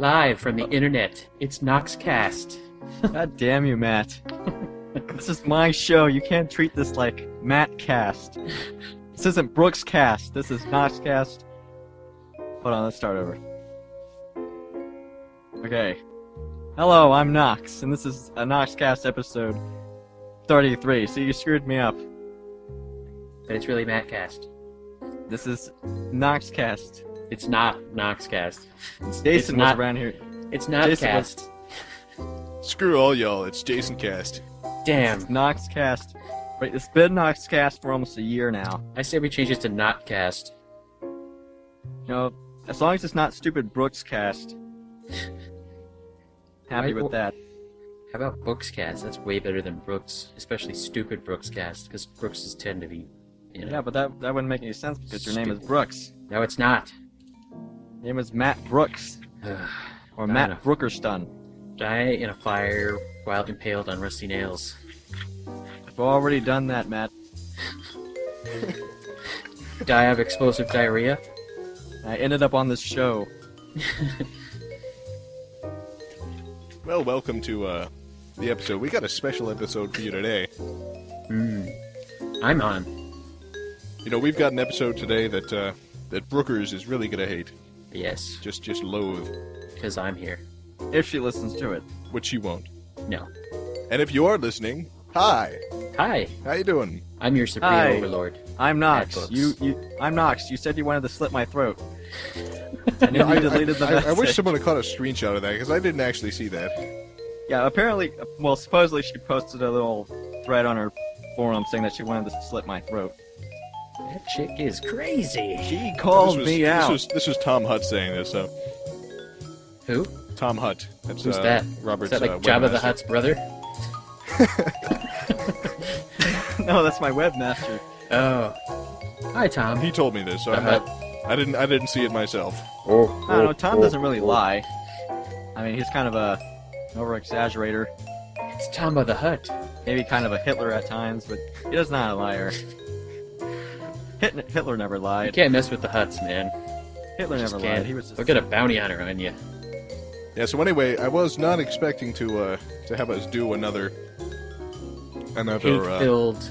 Live from the internet, it's KnoxKast. God damn you, Matt. this is my show. You can't treat this like Matt Cast. This isn't Brooks Cast. This is Knox Cast. Hold on, let's start over. Okay. Hello, I'm Knox, and this is a Knox Cast episode 33. So you screwed me up. But it's really Mattcast. This is Knox Cast. It's not Noxcast. Jason not- was around here. It's not Jason was- Cast. Screw all y'all, it's Jason Cast. Damn. Knox Cast. Wait, it's been Knox Cast for almost a year now. I say we change it to Notcast. You know, as long as it's not stupid Brooks Cast. Happy Right, with that. How about Brookscast? That's way better than Brooks, especially stupid Brookscast, because Brookses tend to be, you know. Yeah, but that that wouldn't make any sense because your name is Brooks. No, it's not. Your name is Matt Brooks or I Matt know. Brookerston. Die in a fire while impaled on rusty nails. I've already done that, Matt. Die of explosive diarrhea. I ended up on this show. Well, welcome to uh, the episode. We got a special episode for you today. Hmm. I'm on. You know, we've got an episode today that uh, that Brookers is really gonna hate, Yes, just just loathe, because I'm here. If she listens to it. which she won't. No. And if you are listening, hi, Hi, how you doing? I'm your supreme Hi. overlord. I'm Knox. You you I'm Knox. You said you wanted to slit my throat. And Yeah, then you deleted the I, I, I wish someone had caught a screenshot of that because I didn't actually see that. Yeah, apparently well supposedly she posted a little thread on her forum saying that she wanted to slit my throat. That chick is crazy. She called this was, me this out. was this was Tom Hutt saying this. So Who? Tom Hutt. That's Who's uh, that? Robert's Is that like uh, Jabba the webmaster. Hutt's brother? no, that's my webmaster. Oh. Hi, Tom. He told me this, so I'm Uh-huh. I didn't I didn't see it myself. Oh, I don't know, Tom doesn't really lie. I mean, he's kind of a over exaggerator, It's Tomba the Hutt. maybe kind of a Hitler at times, but he is not a liar. Hit- Hitler never lied. You lied. can't mess with the Huts, man. Hitler never can't. lied. He was just They'll get a bounty hunter on you. Yeah. So anyway, I was not expecting to uh, to have us do another another. Uh, Hate-filled.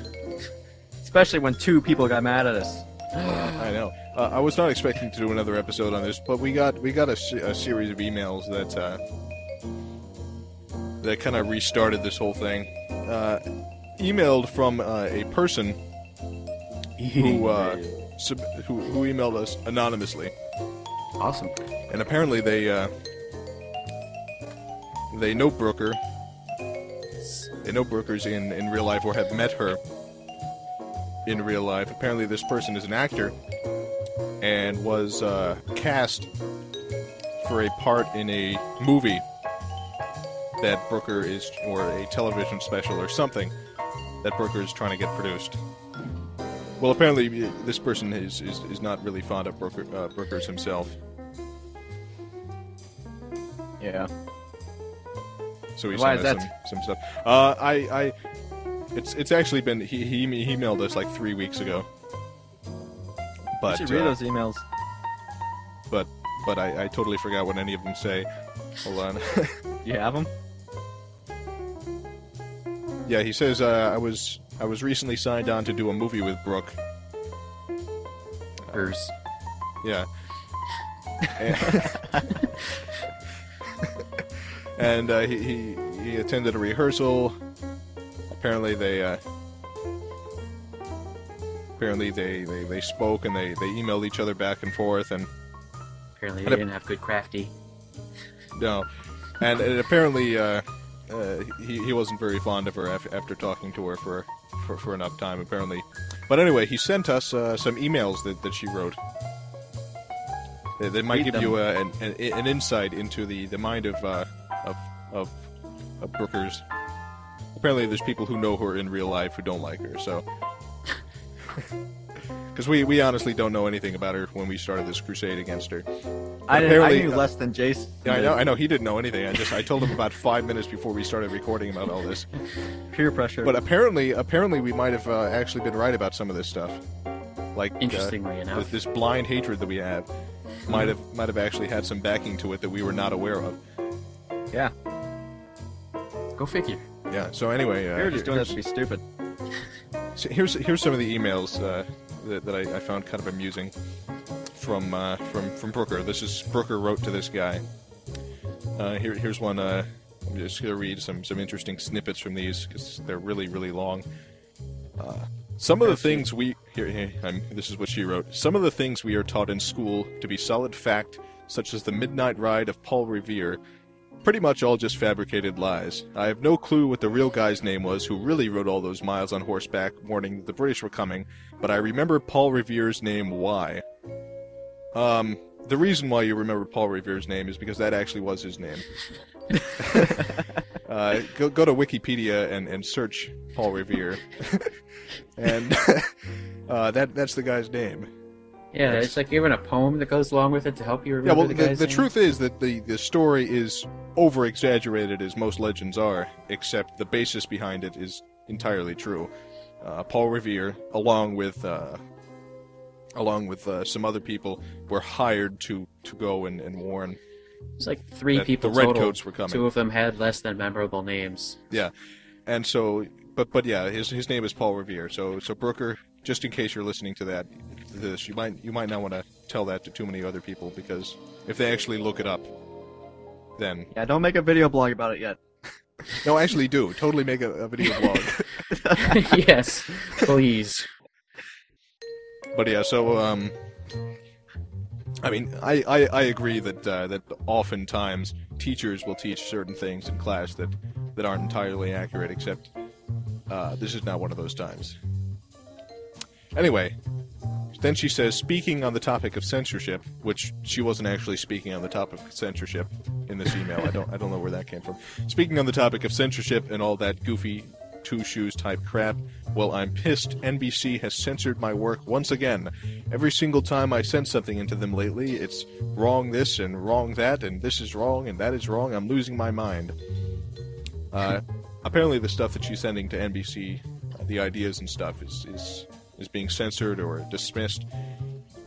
especially when two people got mad at us. I know. Uh, I was not expecting to do another episode on this, but we got we got a, a series of emails that uh, that kind of restarted this whole thing. Uh, emailed from uh, a person who, uh, sub- who who emailed us anonymously, Awesome. and apparently they uh, they know Brooker. They know Brookers in, in real life or have met her in real life. Apparently, this person is an actor and was uh, cast for a part in a movie that Brooker is, or a television special or something that Brooker is trying to get produced. Well, apparently, this person is, is, is not really fond of Brooker, uh, Brookers himself, Yeah. so he Why sent us some, some stuff. Uh, I, I, it's it's actually been he, he emailed us like three weeks ago. You But should read uh, those emails. but but I, I totally forgot what any of them say. Hold on. You have them? yeah, he says uh, I was I was recently signed on to do a movie with Brooke. Hers. Yeah. And, and uh, he, he he attended a rehearsal. Apparently they uh, apparently they, they, they spoke and they, they emailed each other back and forth and Apparently they a- didn't have good crafty. no, and, and apparently uh, uh, he, he wasn't very fond of her af- after talking to her for, for, for enough time apparently. But anyway, he sent us uh, some emails that, that she wrote. That, that might Read give them. you uh, an, an, an insight into the, the mind of, uh, of, of, of Brookers. Apparently, there's people who know her in real life who don't like her, so. Because we, we honestly don't know anything about her when we started this crusade against her. I, didn't, I knew uh, less than Jason. Yeah, I know. I know he didn't know anything. I just I told him about five minutes before we started recording about all this. Peer pressure. But apparently, apparently, we might have uh, actually been right about some of this stuff. Like uh, Interestingly this, enough. this blind hatred that we have. might have might have actually had some backing to it that we were not aware of. Yeah. Go figure. Yeah. So anyway, uh, We were just doing this to be stupid. so here's here's some of the emails uh, that, that I, I found kind of amusing from uh, from from Brooker. This is Brooker wrote to this guy. Uh, here here's one. Uh, I'm just gonna read some some interesting snippets from these because they're really really long. Uh, some of the things we here, here I'm, this is what she wrote. Some of the things we are taught in school to be solid fact, such as the midnight ride of Paul Revere, pretty much all just fabricated lies. I have no clue what the real guy's name was who really rode all those miles on horseback, warning that the British were coming. But I remember Paul Revere's name. Why? Um, the reason why you remember Paul Revere's name is because that actually was his name. uh, go, go to Wikipedia and, and search Paul Revere, and uh, that that's the guy's name. Yeah, it's like even a poem that goes along with it to help you Yeah, well, the the, the truth is that the, the story is over exaggerated as most legends are, except the basis behind it is entirely true. Uh, Paul Revere, along with uh, along with uh, some other people, were hired to, to go and, and warn. It's like three people the total. redcoats were coming. Two of them had less than memorable names. Yeah, and so, but but yeah, his his name is Paul Revere. So so Brooker, just in case you're listening to that, this you might you might not want to tell that to too many other people because if they actually look it up, then Yeah, don't make a video blog about it yet. no, actually do totally make a, a video blog. yes, please. but yeah, so um, I mean, I I, I agree that uh, that oftentimes teachers will teach certain things in class that that aren't entirely accurate, except uh, this is not one of those times. Anyway, then she says, speaking on the topic of censorship, which she wasn't actually speaking on the topic of censorship in this email. I don't I don't know where that came from. Speaking on the topic of censorship and all that goofy two shoes type crap, well, I'm pissed. NBC has censored my work once again. Every single time I send something into them lately, it's wrong this and wrong that, and this is wrong and that is wrong. I'm losing my mind. Uh, apparently, the stuff that she's sending to NBC, the ideas and stuff, is is is being censored or dismissed.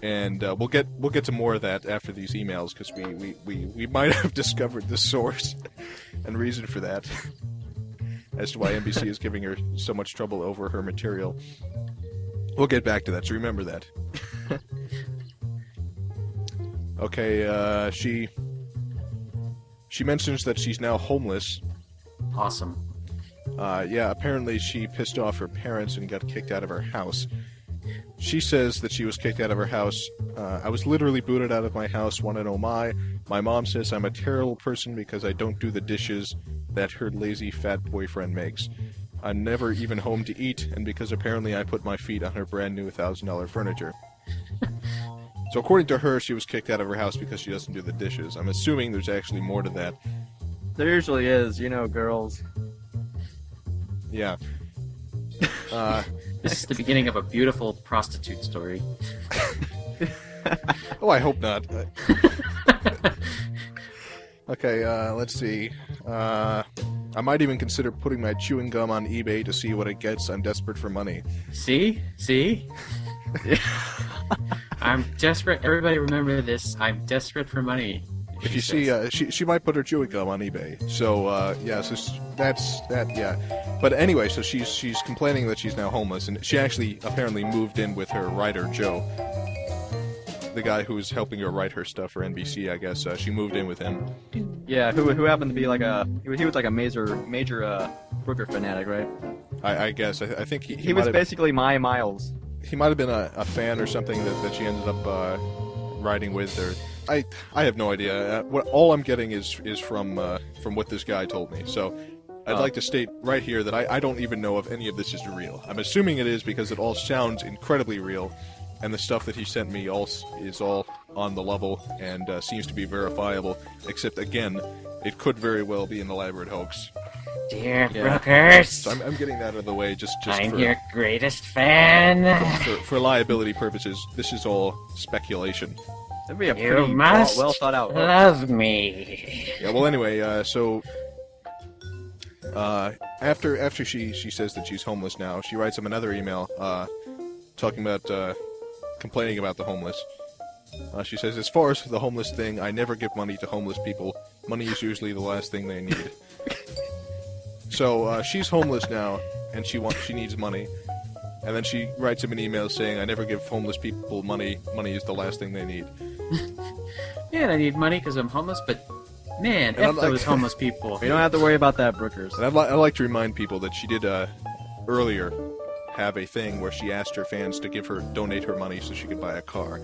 And uh, we'll get we'll get to more of that after these emails because we, we, we, we might have discovered the source and reason for that as to why NBC is giving her so much trouble over her material. We'll get back to that, so remember that. okay, uh, she she mentions that she's now homeless. Awesome. Uh, yeah, apparently she pissed off her parents and got kicked out of her house. She says that she was kicked out of her house. Uh, I was literally booted out of my house. Want to know my? My mom says I'm a terrible person because I don't do the dishes that her lazy fat boyfriend makes. I'm never even home to eat, and because apparently I put my feet on her brand new thousand dollar furniture. so according to her, she was kicked out of her house because she doesn't do the dishes. I'm assuming there's actually more to that. There usually is, you know, girls. Yeah. Uh, This is the beginning of a beautiful prostitute story. Oh, I hope not. okay, uh, let's see. Uh, I might even consider putting my chewing gum on eBay to see what it gets. I'm desperate for money. See? See? I'm desperate. Everybody remember this. I'm desperate for money. If you see, uh, she she might put her chewing gum on eBay. So uh, yeah, so that's that. Yeah, but anyway, so she's she's complaining that she's now homeless, and she actually apparently moved in with her writer Joe, the guy who's helping her write her stuff for NBC. I guess uh, she moved in with him. Yeah, who who happened to be like a he was, he was like a major major uh Brooker fanatic, right? I, I guess I, I think he He, he, was have, basically my Miles. he might have been a, a fan or something that, that she ended up uh, riding with or I I have no idea. Uh, what all I'm getting is is from uh, from what this guy told me. So I'd Oh. like to state right here that I, I don't even know if any of this is real. I'm assuming it is because it all sounds incredibly real, and the stuff that he sent me all is all on the level and uh, seems to be verifiable. Except again, it could very well be an elaborate hoax. Dear Yeah. Brookers, So I'm, I'm getting that out of the way just just I'm for, your greatest fan. for for liability purposes. This is all speculation. That'd be a You pretty must well, well thought out. hoax. Love me. Yeah. Well, anyway, uh, so uh, after after she she says that she's homeless now, she writes him another email uh, talking about uh, complaining about the homeless. Uh, she says, as far as the homeless thing, I never give money to homeless people. Money is usually the last thing they need. so uh, she's homeless now, and she wants she needs money. And then she writes him an email saying, "I never give homeless people money. Money is the last thing they need." Man, I need money because I'm homeless, but man, And F like- those homeless people. You don't have to worry about that, Brookers. And I'd, li- I'd like to remind people that she did uh, earlier have a thing where she asked her fans to give her donate her money so she could buy a car.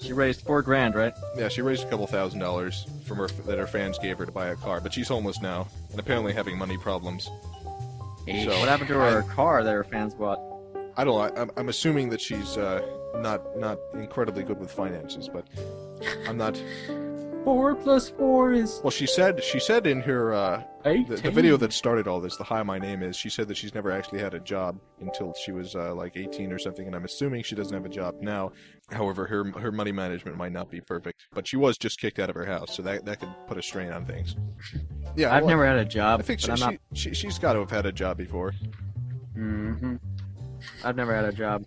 She raised four grand, right? Yeah, she raised a couple thousand dollars from her that her fans gave her to buy a car, but she's homeless now and apparently having money problems. So- What happened to her car that her fans bought? I don't know. I'm, I'm assuming that she's uh, not not incredibly good with finances, but I'm not. Four plus four is Well, she said she said in her uh, the, the video that started all this, the hi my name is. She said that she's never actually had a job until she was uh, like 18 or something, and I'm assuming she doesn't have a job now. However, her her money management might not be perfect, but she was just kicked out of her house, so that that could put a strain on things. Yeah, I've well, never had a job, I think she, not. she, she she's got to have had a job before. Mm-hmm. I've never had a job.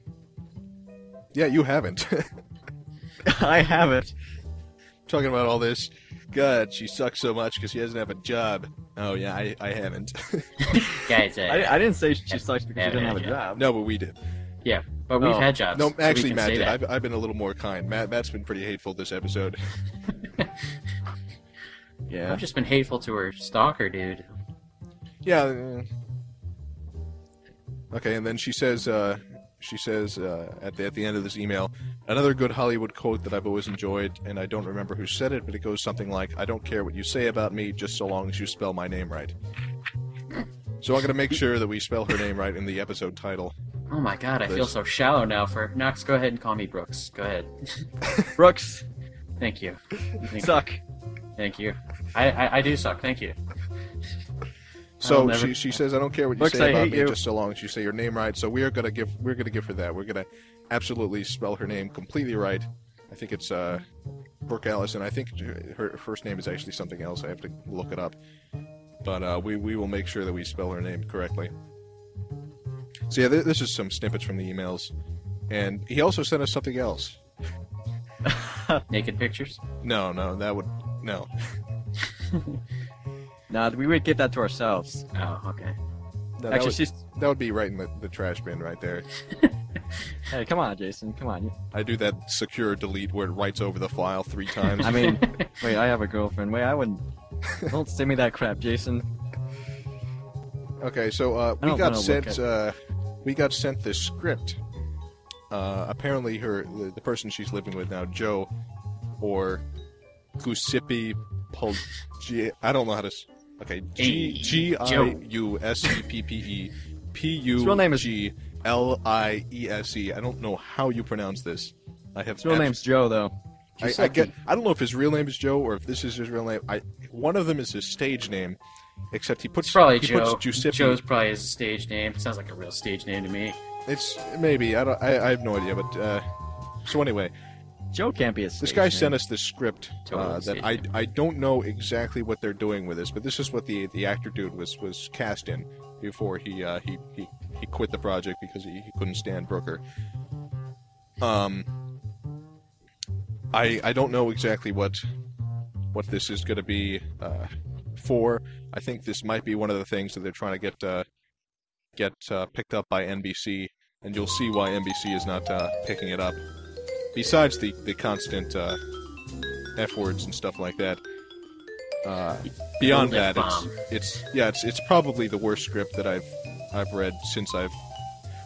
Yeah, you haven't. I haven't. Talking about all this. God, she sucks so much because she doesn't have a job. Oh yeah, I, I haven't. Guys, uh, I, I didn't say she Have- sucks because she haven't didn't have a a job. no, but we did. yeah, but we've Oh. had jobs. No, so we actually, can Matt say did. that. I've, I've been a little more kind. Matt, Matt's been pretty hateful this episode. Yeah. I've just been hateful to her stalker, dude. Yeah. uh, Okay, and then she says, uh, she says uh, at the at the end of this email, another good Hollywood quote that I've always enjoyed, and I don't remember who said it, but it goes something like, "I don't care what you say about me, just so long as you spell my name right." So I'm gonna make sure that we spell her name right in the episode title. Oh my god, I feel so shallow now. For Knox, go ahead and call me Brooks. Go ahead. Brooks, Thank you. Thank, suck. thank you. I, I I do suck. Thank you. So she, she says, "I don't care what you Brooks, say I about me, you. just so long as you say your name right." So we are gonna give we're gonna give her that. We're gonna absolutely spell her name completely right. I think it's uh, Brooke Allison. I think her first name is actually something else. I have to look it up. But uh, we we will make sure that we spell her name correctly. So yeah, th- this is some snippets from the emails, and he also sent us something else. Naked pictures. No, no, that would no. Nah, we would get that to ourselves. Oh, okay. No, that Actually, would, she's. that would be right in the, the trash bin right there. Hey, come on, Jason. Come on. I do that secure delete where it writes over the file three times. I mean, wait, I have a girlfriend. Wait, I wouldn't. Don't send me that crap, Jason. Okay, so uh, we got sent look uh, we got sent this script. Uh, apparently, her the, the person she's living with now, Joe, or Giuseppe Pul. I don't know how to. S- Okay, G Hey, G I Joe. U S E P P E P His real name is- G L I E S E. I don't know how you pronounce this. I have His real abs- name's Joe, though. I, I get. I don't know if his real name is Joe or if this is his real name. I one of them is his stage name, except he puts It's probably he Joe. puts Giuseppe. Joe's probably his stage name. Sounds like a real stage name to me. It's maybe I don't. I, I have no idea, but uh, so anyway, Joe can't be a. this guy sent us this script uh, that I. I don't know exactly what they're doing with this, but this is what the the actor dude was was cast in before he uh, he he he quit the project because he, he couldn't stand Brooker. Um, I I don't know exactly what what this is going to be uh, for. I think this might be one of the things that they're trying to get uh, get uh, picked up by NBC, and you'll see why NBC is not uh, picking it up. Besides the the constant uh, f words and stuff like that. Uh, beyond that, it's, it's yeah, it's it's probably the worst script that I've I've read since I've.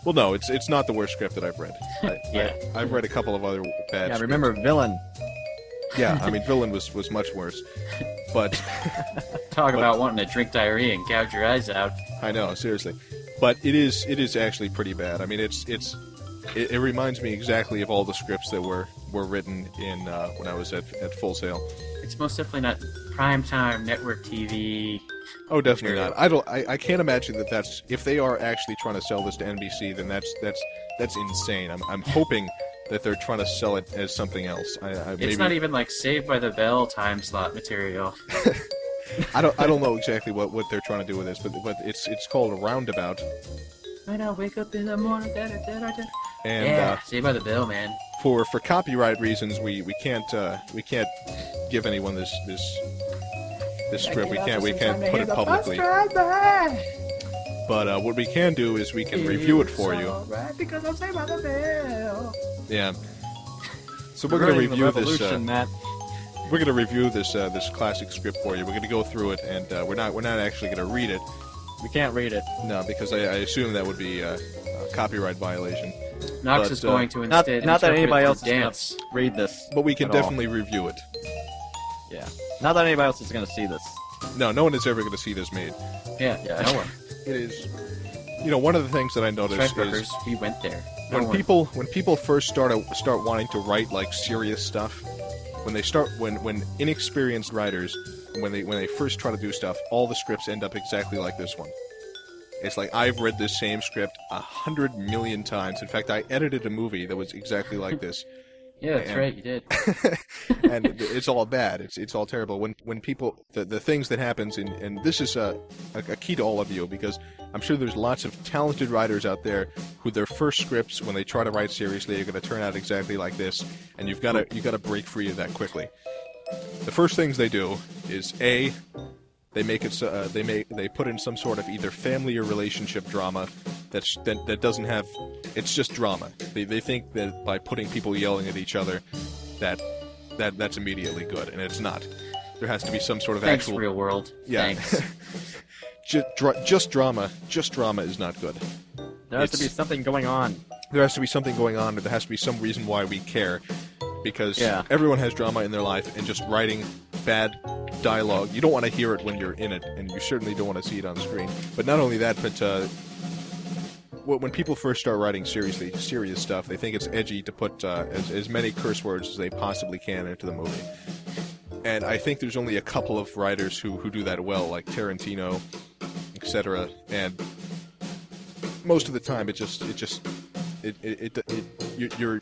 Well, no, it's it's not the worst script that I've read. I, Yeah. I, have read a couple of other bad. Yeah, scripts. remember villain. Yeah, I mean, Villain was was much worse, but Talk about wanting to drink diarrhea and gouge your eyes out. I know seriously, but it is it is actually pretty bad. I mean, it's it's it, it reminds me exactly of all the scripts that were were written in uh, when I was at at Full Sail. It's most definitely not primetime network TV. Oh, definitely not. I don't. I, I can't imagine that that's if they are actually trying to sell this to NBC, then that's that's that's insane. I'm I'm hoping that they're trying to sell it as something else. I, I It's not even like Saved by the Bell time slot material. I don't I don't know exactly what, what they're trying to do with this, but but it's it's called a roundabout. When I wake up in the morning, da, da, da, da, da, and yeah, uh, Saved by the Bell, man. for for copyright reasons, we we can't uh, we can't give anyone this this this script. We can't we can't put it publicly. But uh, what we can do is we can review it for you. because I'm Saved by the Bell. Yeah. So we're gonna review this. Uh, Matt. we're gonna review this uh, this classic script for you. We're gonna go through it, and uh, we're not we're not actually gonna read it. We can't read it. No, because I, I assume that would be uh, a copyright violation. Knox But, is uh, going to Not, instead not that interpret anybody it else through is dance. gonna read this. But we can At all. definitely review it. Yeah. Not that anybody else is gonna see this. No, no one is ever gonna see this made. Yeah, Yeah. no one. It is. You know, one of the things that I noticed Strikebreakers, is we went there. No when one. people when people first start start wanting to write like serious stuff, when they start when when inexperienced writers when they when they first try to do stuff, all the scripts end up exactly like this one. It's like I've read this same script a hundred million times. In fact, I edited a movie that was exactly like this, Yeah, that's and- right, you did. and it's all bad. It's it's all terrible. When when people the, the things that happens and and this is a, a a key to all of you because I'm sure there's lots of talented writers out there who their first scripts when they try to write seriously are going to turn out exactly like this, and you've got to you got to break free of that quickly. The first things they do is a they make it so, uh, they make they put in some sort of either family or relationship drama that's that, that doesn't have it's just drama. They, they think that by putting people yelling at each other that that that's immediately good and it's not. There has to be some sort of Thanks, actual real world. Yeah. Thanks. just, dra- just drama. Just drama is not good. There has to be something going on. There has to be something going on. There has to be some reason why we care, because Yeah. everyone has drama in their life, and just writing bad dialogue, you don't want to hear it when you're in it, and you certainly don't want to see it on screen. But not only that, but uh, when people first start writing seriously serious stuff, they think it's edgy to put uh, as, as many curse words as they possibly can into the movie. And I think there's only a couple of writers who, who do that well, like Tarantino, etc. And most of the time, it just it just it it, it, it you're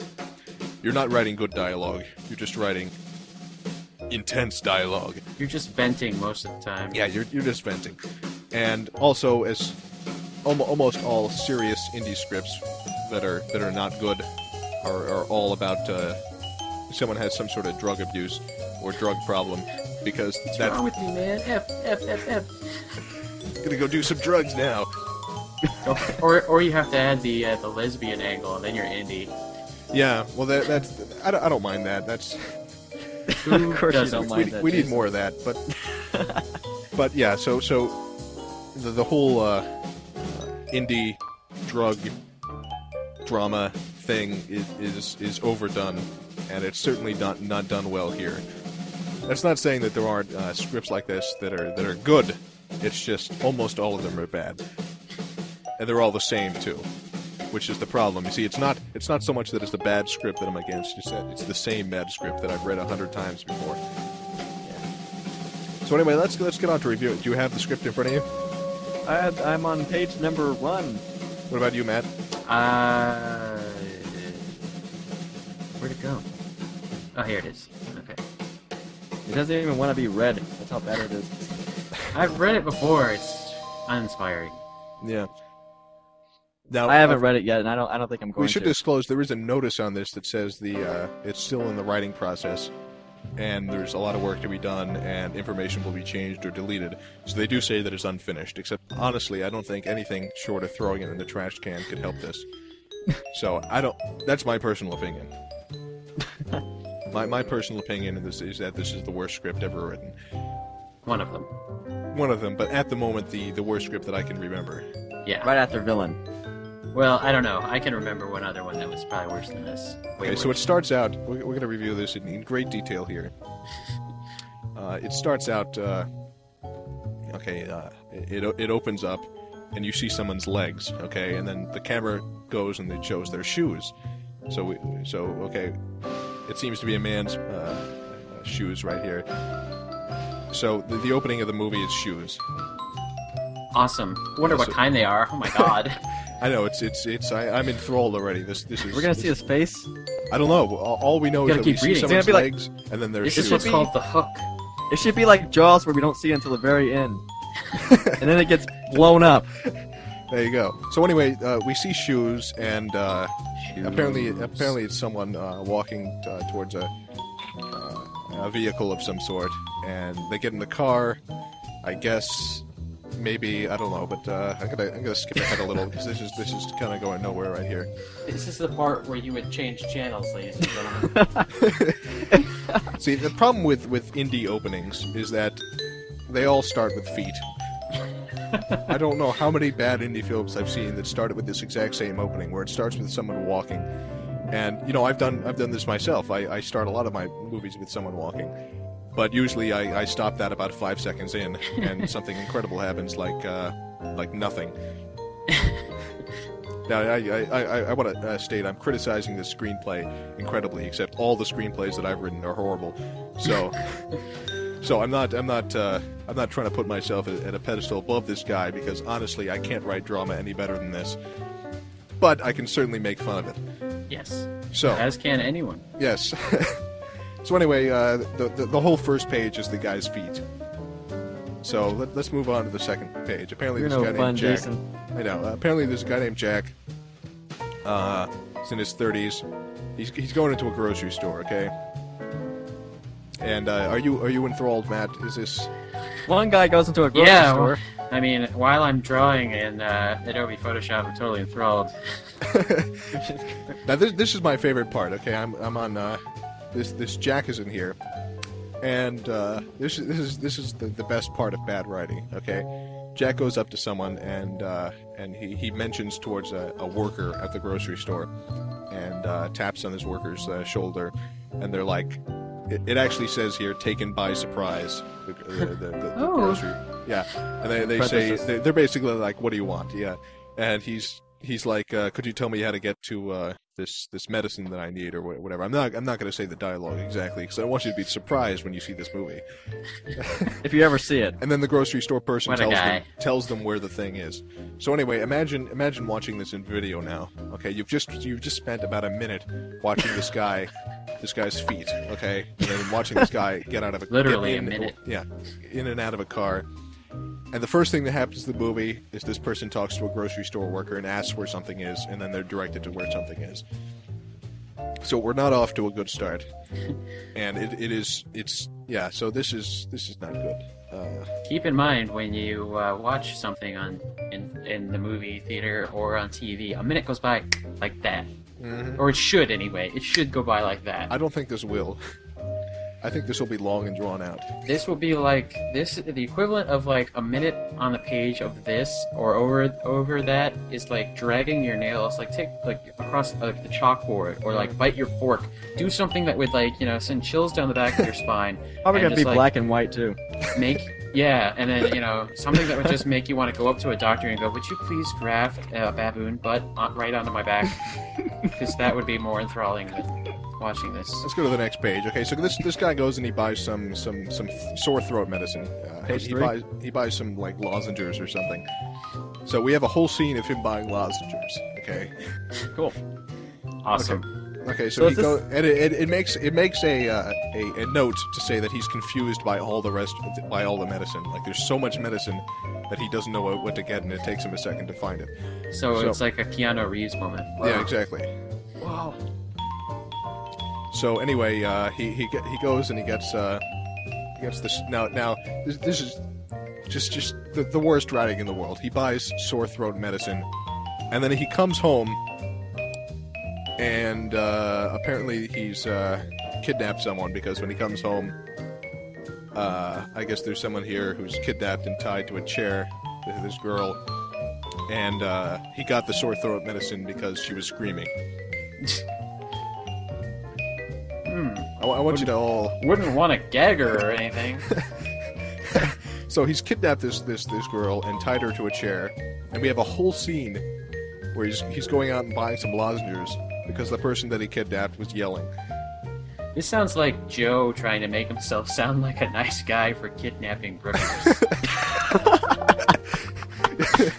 you're not writing good dialogue. You're just writing intense dialogue. You're just venting most of the time. Yeah, you're you're just venting. And also, as almo- almost all serious indie scripts that are that are not good are, are all about uh, someone has some sort of drug abuse or drug problem because What's that's wrong with me, man? F, F, F, F. gonna go do some drugs now. or, or you have to add the uh, the lesbian angle, and then you're indie. Yeah, well that that's I don't, I don't mind that. That's Of course you don't we, mind that, we need more of that, but but yeah. So so the the whole uh, indie drug drama thing is, is is overdone, and it's certainly not not done well here. That's not saying that there aren't uh, scripts like this that are that are good. It's just almost all of them are bad, and they're all the same too, which is the problem. You see, it's not it's not so much that it's the bad script that I'm against. It's that it's the same bad script that I've read a hundred times before. So anyway, let's let's get on to review it. Do you have the script in front of you? I I'm on page number one. What about you, Matt? Uh, where'd it go? Oh, here it is. Okay. It doesn't even want to be read. That's how bad it is. I've read it before. It's uninspiring. Yeah. Now I haven't uh, read it yet, and I don't. I don't think I'm going We should to. disclose there is a notice on this that says the uh, it's still in the writing process, and there's a lot of work to be done, and information will be changed or deleted. So they do say that it's unfinished. Except honestly, I don't think anything short of throwing it in the trash can could help this. so I don't. That's my personal opinion. my my personal opinion of this is that this is the worst script ever written. One of them. One of them, but at the moment the the worst script that I can remember. Yeah. Right after villain. Well, I don't know. I can remember one other one that was probably worse than this. Way Okay, so it starts out. We're, we're going to review this in, in great detail here. Uh, it starts out. Uh, okay, uh, it it opens up, and you see someone's legs. Okay, and then the camera goes and it shows their shoes. So we, so okay, it seems to be a man's uh, shoes right here. So the, the opening of the movie is shoes. awesome. Wonder what So- kind they are. Oh my god. I know it's it's it's I, I'm enthralled already. This this is. We're gonna see his face. I don't know. All, all we know is that we see. Someone's be like- legs, and then their this shoes. is what's be- called the hook. It should be like Jaws, where we don't see it until the very end, and then it gets blown up. There you go. So anyway, uh, we see shoes, and uh, apparently, apparently it's someone uh, walking uh, towards a uh, a vehicle of some sort, and they get in the car. I guess maybe I don't know, but uh, I'm gonna I'm gonna skip ahead a little because this is this is kind of going nowhere right here. This is the part where you would change channels, ladies and gentlemen. See, the problem with with indie openings is that they all start with feet. I don't know how many bad indie films I've seen that started with this exact same opening, where it starts with someone walking. And you know, I've done I've done this myself. I, I start a lot of my movies with someone walking, but usually I, I stop that about five seconds in, and something incredible happens, like uh, like nothing. Now, I, I, I, I want to uh, state I'm criticizing this screenplay incredibly, except all the screenplays that I've written are horrible. So, so I'm not I'm not uh, I'm not trying to put myself at, at a pedestal above this guy because honestly I can't write drama any better than this. But I can certainly make fun of it. yes. So As can anyone. yes. So anyway, uh, the, the the whole first page is the guy's feet. So let, let's move on to the second page. Apparently, You're this no guy fun, named Jack. Jason. I know. Uh, apparently, there's a guy named Jack. Uh, he's in his 30s. He's, he's going into a grocery store. Okay. And uh, are you are you enthralled, Matt? Is this? One guy goes into a grocery store? Yeah, store. I mean, while I'm drawing in uh, Adobe Photoshop, I'm totally enthralled. now this this is my favorite part. Okay, I'm I'm on uh, this this Jack is in here, and uh, this is this is this is the, the best part of bad writing. Okay, Jack goes up to someone and uh, and he, he mentions towards a, a worker at the grocery store, and uh, taps on this worker's uh, shoulder, and they're like, it, it actually says here, taken by surprise. The, the, the, the, the Oh. grocery, yeah, and they they say they- they're basically like, what do you want? Yeah, and he's he's like, uh, could you tell me how to get to uh, this this medicine that I need or whatever? I'm not I'm not going to say the dialogue exactly because I want you to be surprised when you see this movie. If you ever see it. And then the grocery store person What tells them tells them where the thing is. So anyway, imagine imagine watching this in video now. Okay, you've just you've just spent about a minute watching this guy, this guy's feet. Okay, and then watching this guy get out of a Literally get a minute. Yeah, in and out of a car. And the first thing that happens in the movie is this person talks to a grocery store worker and asks where something is, and then they're directed to where something is. So we're not off to a good start, and it, it is it's yeah. So this is this is not good. Uh, Keep in mind when you uh, watch something on in, in the movie theater or on TV, a minute goes by like that, mhm. or it should anyway. It should go by like that. I don't think this will. I think this will be long and drawn out. This will be like this. The equivalent of like a minute on the page of this, or over over that, is like dragging your nails, like take like across like the chalkboard, or like bite your fork. Do something that would like you know send chills down the back of your spine. Probably gonna be like, black and white too. Make yeah, and then you know something that would just make you want to go up to a doctor and go, "Would you please graft a baboon butt on, right onto my back?" Because that would be more enthralling than watching this. Let's go to the next page. Okay, so this this guy goes and he buys some some some sore throat medicine. Uh, Page he three. buys he buys some like lozenges or something. So we have a whole scene of him buying lozenges. Okay. Cool. Awesome. Okay, so, So he is this- go and it, it, it makes it makes a, uh, a a note to say that he's confused by all the rest by all the medicine. Like there's so much medicine that he doesn't know what, what to get, and it takes him a second to find it. So, So- it's like a Keanu Reeves moment. Yeah, exactly. Wow. So anyway, uh, he he get, he goes and he gets uh, he gets this now now this, this is just just the, the worst writing in the world. He buys sore throat medicine, and then he comes home, and uh, apparently he's uh, kidnapped someone because when he comes home, uh, I guess there's someone here who's kidnapped and tied to a chair. th- This girl, and uh, he got the sore throat medicine because she was screaming. Hmm. I, wa- I want you to all Wouldn't want to gag her or anything. So he's kidnapped this this this girl and tied her to a chair, and we have a whole scene where he's he's going out and buying some lozenges because the person that he kidnapped was yelling. This sounds like Joe trying to make himself sound like a nice guy for kidnapping Brookers.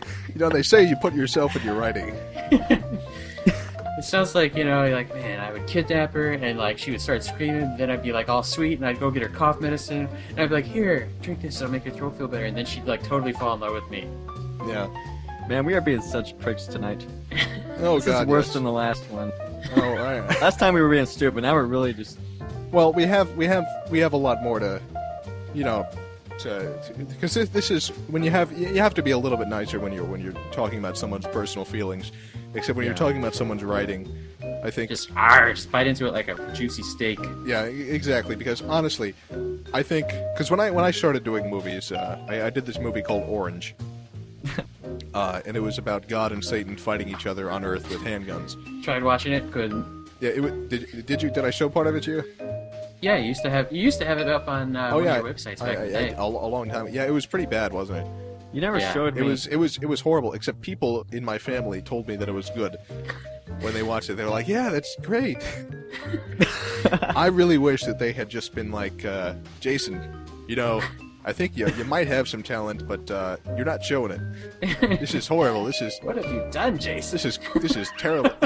You know, they say you put yourself in your writing. it sounds like, you know, like, man, I would kidnap her and, like, she would start screaming. Then I'd be, like, all sweet and I'd go get her cough medicine. And I'd be like, here, drink this, it'll make your throat feel better. And then she'd, like, totally fall in love with me. Yeah. Man, we are being such pricks tonight. Oh this god. is worse yes. than the last one. Oh, right. Last time we were being stupid. Now we're really just. Well, we have we have we have a lot more to, you know, to because this, this is when you have you have to be a little bit nicer when you're when you're talking about someone's personal feelings, except when you're talking about someone's writing. I think Just arr, just bite into it like a juicy steak. yeah, exactly. Because honestly, I think because when I when I started doing movies, uh, I, I did this movie called Orange, uh, and it was about God and Satan fighting each other on Earth with handguns. Tried watching it, couldn't. Yeah, it, wa- did did you did I show part of it to you? Yeah, you used to have you used to have it up on uh, oh one yeah, your websites back I- in the day. a, a long time. Yeah, it was pretty bad, wasn't it? You never Yeah. showed me. It was it was it was horrible. Except people in my family told me that it was good when they watched it. They were like, "Yeah, that's great." I really wish that they had just been like, uh, "Jason, you know, I think you you might have some talent, but uh, you're not showing it. This is horrible. This is what have you done, Jason? this is this is terrible."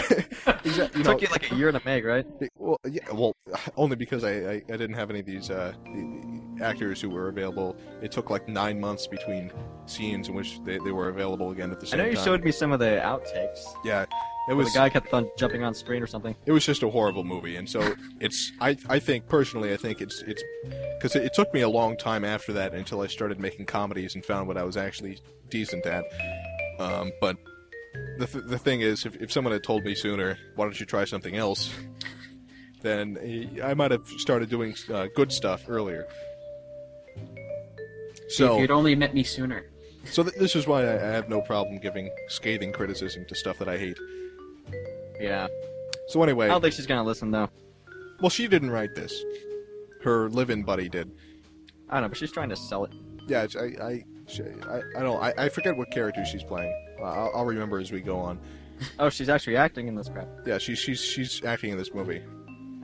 exactly. You know, took you like a year to make, right? well, yeah, well, only because I, I, I didn't have any of these uh, the- the actors who were available. It took like nine months between scenes in which they, they were available again at the same time. I know you time. showed me some of the outtakes. Yeah, it was the guy kept on jumping on screen or something. it was just a horrible movie, and so it's I I think personally I think it's it's because it, it took me a long time after that until I started making comedies and found what I was actually decent at. Um, but the th- the thing is, if if someone had told me sooner, why don't you try something else? Then I might have started doing uh, good stuff earlier. if So, you'd only met me sooner. so th- this is why I, I have no problem giving scathing criticism to stuff that I hate. Yeah. So anyway, I don't think she's gonna listen though. well, she didn't write this. Her live-in buddy did. I don't know, but she's trying to sell it. Yeah, I, I, she- I, I don't, I, I forget what character she's playing. Uh, I'll, I'll remember as we go on. Oh, she's actually acting in this crap. Yeah, she's, she's, she's acting in this movie.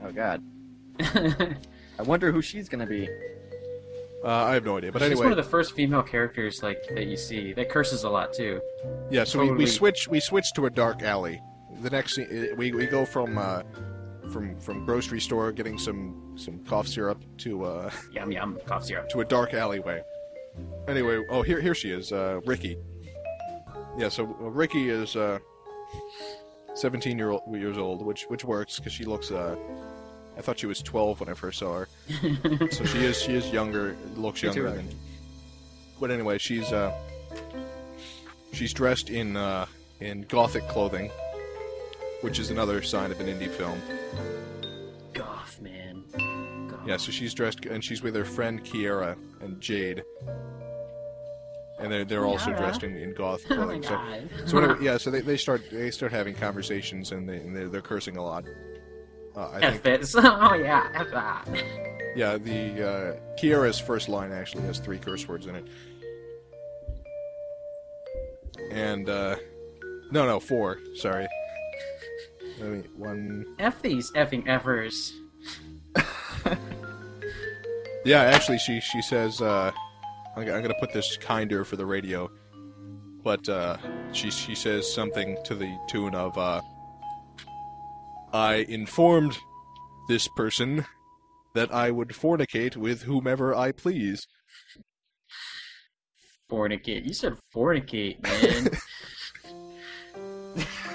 Oh god. I wonder who she's gonna be. Uh, I have no idea, but She's anyway, one of the first female characters like that you see. That curses a lot too. yeah. So we, we switch, we switch to a dark alley. The next, scene, eh, we, we go from, uh, from, from grocery store getting some, some cough syrup to, uh, Yum yum, cough syrup. to a dark alleyway. Anyway, oh here, here she is, uh, Ricky. Yeah, so uh, Ricky is, uh, 17 year old, years old, which, which works because she looks, uh, I thought she was 12 when I first saw her. so she is she is younger, looks younger than. But anyway, she's uh she's dressed in uh in gothic clothing, which is another sign of an indie film. Goth man. Goth. Yeah, so she's dressed and she's with her friend Kiera and Jade. And they're, they're also Kiara? dressed in, in goth Oh clothing. so, god. so anyway, yeah, so they, they start they start having conversations and, they, and they're, they're cursing a lot. Uh, I think F it. Oh yeah, F that. Yeah, the uh, Kiara's first line actually has three curse words in it. And uh, no, no, four. Sorry. Let me one. F these effing effers. Yeah, actually, she she says uh, I'm, g- I'm gonna put this kinder for the radio, but uh, she she says something to the tune of uh, I informed this person that I would fornicate with whomever I please. Fornicate. You said fornicate, man.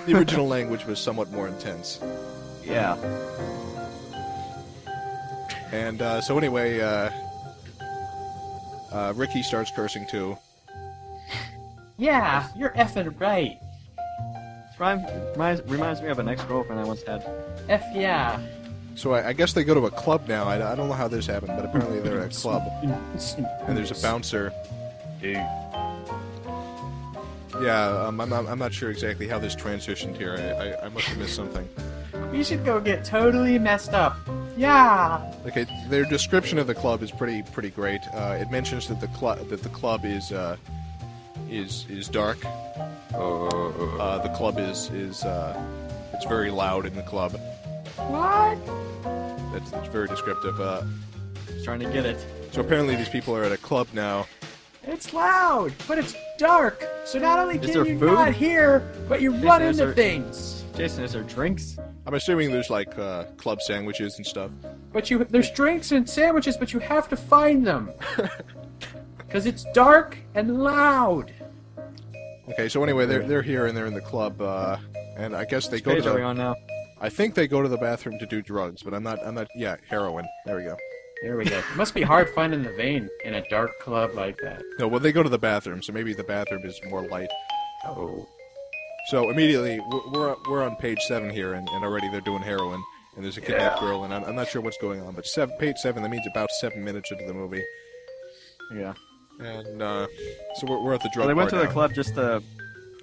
The original language was somewhat more intense. Yeah. And uh, so anyway, uh, uh, Ricky starts cursing too. yeah, you're effing right. Rhyme, reminds, reminds me of an ex-girlfriend I once had. F yeah. So I, I guess they go to a club now. I, I don't know how this happened, but apparently they're at a club, and there's a bouncer. Yeah, um, I'm, not, I'm not sure exactly how this transitioned here. I, I, I must have missed something. We should go get totally messed up. Yeah. Okay, their description of the club is pretty pretty great. Uh, it mentions that the club that the club is uh, is is dark. Uh, the club is is uh, it's very loud in the club. What? That's, that's very descriptive. Uh, Just trying to get it. so apparently these people are at a club now. It's loud, but it's dark. So not only Is can you food? not hear, but you Is run there- into there- things. Jason, is there drinks? I'm assuming there's like uh, club sandwiches and stuff. But you there's drinks and sandwiches, but you have to find them. Cause it's dark and loud. Okay, so anyway, they're they're here and they're in the club, uh, and I guess they Which go to page are we the. on now? I think they go to the bathroom to do drugs, but I'm not. I'm not. Yeah, heroin. There we go. There we go. It must be hard finding the vein in a dark club like that. No, well, they go to the bathroom, so maybe the bathroom is more light. Oh. So immediately, we're we're, we're on page seven here, and, and already they're doing heroin, and there's a kidnapped girl, and I'm, I'm not sure what's going on, but seven, page seven, that means about seven minutes into the movie, Yeah. and uh, so we're, we're at the drug. Well, they went to part the club just to.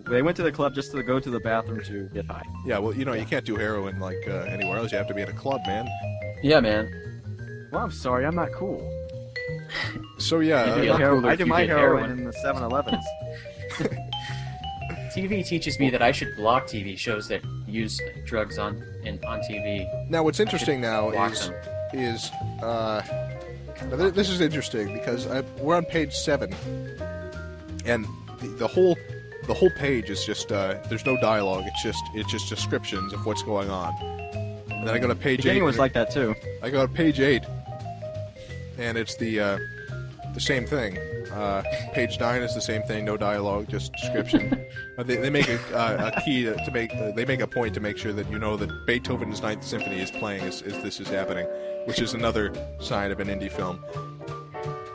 They went to the club just to go to the bathroom to get high. Yeah, well, you know, you can't do heroin like uh, anywhere else. You have to be at a club, man. Yeah, man. Well, I'm sorry, I'm not cool. So yeah, Maybe uh, I'll- I do my heroin, heroin. in the 7-Elevens. TV teaches me that I should block TV shows that use drugs on in, on TV. now what's interesting now is them. is uh, now th- this is interesting because I, we're on page seven, and the, the whole the whole page is just uh, there's no dialogue. It's just it's just descriptions of what's going on. And then I go to page Beginning eight. was like that too. I go to page eight, and it's the uh, the same thing. Uh, page nine is the same thing, no dialogue, just description. uh, they, they make a, uh, a key to, to make. Uh, they make a point to make sure that you know that Beethoven's Ninth Symphony is playing as, as this is happening, which is another sign of an indie film.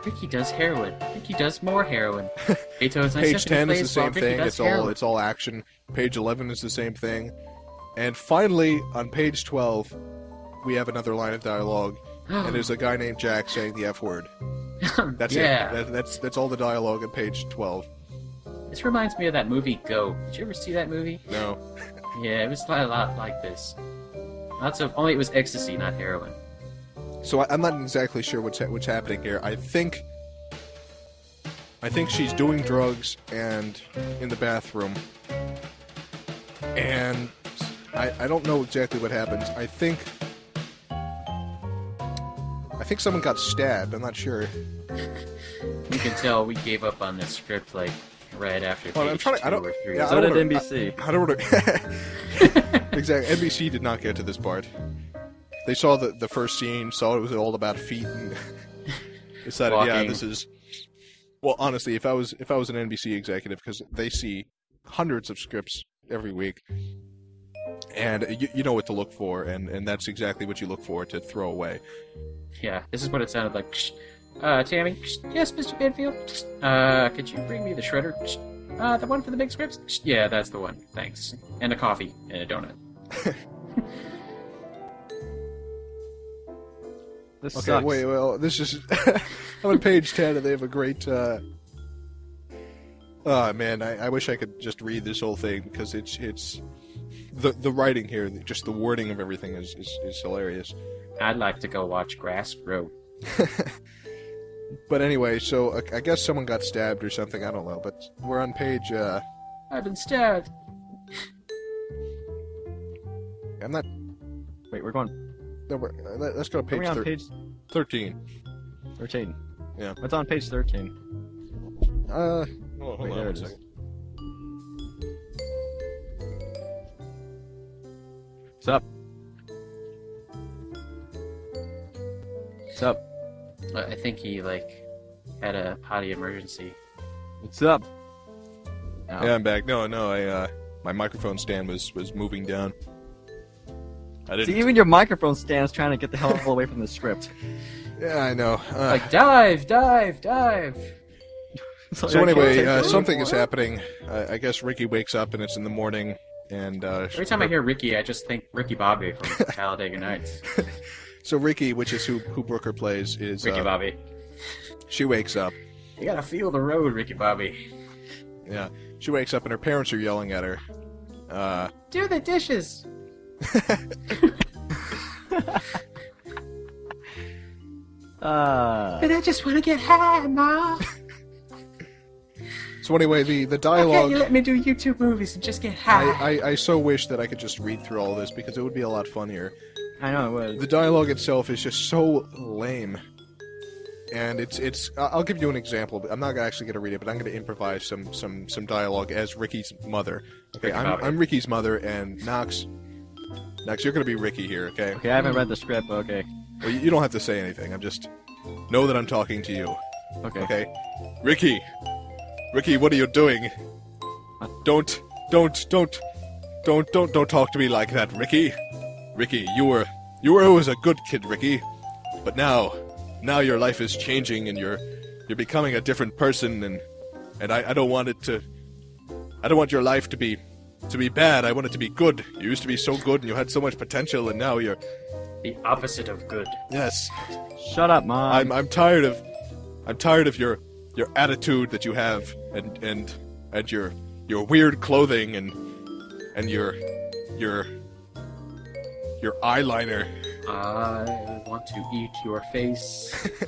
Ricky does heroin. Ricky does more heroin. Beethoven's Ninth Page ten is the same thing. It's all heroin. it's all action. Page eleven is the same thing, and finally on page twelve, we have another line of dialogue, and there's a guy named Jack saying the F word. That's yeah. it. That, that's that's all the dialogue on page twelve. This reminds me of that movie Go. Did you ever see that movie? No. Yeah, it was a lot like this. Lots of only it was ecstasy, not heroin. So I, I'm not exactly sure what's ha- what's happening here. I think I think she's doing drugs and in the bathroom, and I I don't know exactly what happens. I think I think someone got stabbed. I'm not sure. You can tell we gave up on this script like right after Well, page I'm trying to- two I don't- or three. yeah, I don't did wanna- NBC. I don't want to. exactly. NBC did not get to this part. They saw the the first scene, saw it was all about feet, and decided, yeah, this is. Well, honestly, if I was if I was an NBC executive, because they see hundreds of scripts every week, and you, you know what to look for, and and that's exactly what you look for to throw away. Yeah, this is what it sounded like. Uh, Tammy. Yes, Mr. Benfer. Uh, could you bring me the shredder? Uh, the one for the big scripts? Yeah, that's the one. Thanks. And a coffee and a donut. This Okay, sucks. wait, well, this is. I'm on page 10, and they have a great. Uh... Oh, man, I, I wish I could just read this whole thing because it's. it's the, the writing here, just the wording of everything is, is, is hilarious. I'd like to go watch grass grow. But anyway, so I guess someone got stabbed or something, I don't know, but we're on page. Uh, I've been stabbed. I'm not. Wait, we're going. No, we're, uh, let- let's go to page, we on thir- page 13. 13? Yeah. What's on page 13? Uh, oh, hold Wait, on there one it is. second. What's up? What's up? I think he, like, had a potty emergency. What's up? Ow. Yeah, I'm back. No, no, I uh, my microphone stand was was moving down. I didn't. See, even your microphone stands trying to get the hell away from the script. Yeah, I know. Uh, Like, dive, dive, dive! So, So anyway, uh, something is happening. Uh, I guess Ricky wakes up and it's in the morning, and uh, Every time I hear Ricky, I just think Ricky Bobby from Talladega Nights. so Ricky, which is who who Brooker plays, is Ricky uh, Bobby. she wakes up. You gotta feel the road, Ricky Bobby. Yeah, she wakes up and her parents are yelling at her. Uh, Do the dishes! Uh, But I just wanna get high, Ma! So anyway, the the Why can't you dialogue. let me do YouTube movies and just get I, high? I, I so wish that I could just read through all this because it would be a lot funnier. I know it would. The dialogue itself is just so lame, and it's it's. I- I'll give you an example. But I'm not actually going to read it, but I'm going to improvise some some some dialogue as Ricky's mother. Okay, Ricky I'm, I'm Ricky's mother, and Knox. Knox, you're going to be Ricky here, okay? Okay, I haven't read the script. but Okay. Well, you, you don't have to say anything. I'm just know that I'm talking to you, Okay. okay? Ricky, Ricky, what are you doing? Uh, don't, don't, don't, don't, don't, don't talk to me like that, Ricky. Ricky, you were, you were always a good kid, Ricky. But now, now your life is changing and you're, you're becoming a different person and, and I, I don't want it to, I don't want your life to be, to be bad. I want it to be good. You used to be so good and you had so much potential and now you're, The opposite of good. yes. Shut up, mom. I'm, I'm tired of, I'm tired of your, your attitude that you have and, and, and your, your weird clothing and, and your, your, your eyeliner. I want to eat your face.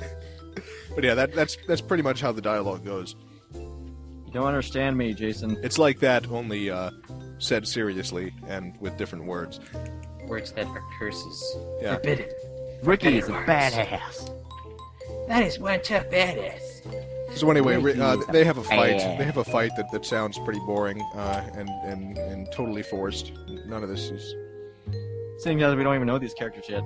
But yeah, that, that's that's pretty much how the dialogue goes. You don't understand me, Jason. It's like that, only uh, said seriously and with different words. Words that are curses. Yeah. Forbidden. Ricky is a Words. badass. That is one tough badass. So anyway, uh, they have a fight. Yeah. They have a fight that, that sounds pretty boring uh, and, and and totally forced. None of this is. Seeing as we don't even know these characters yet.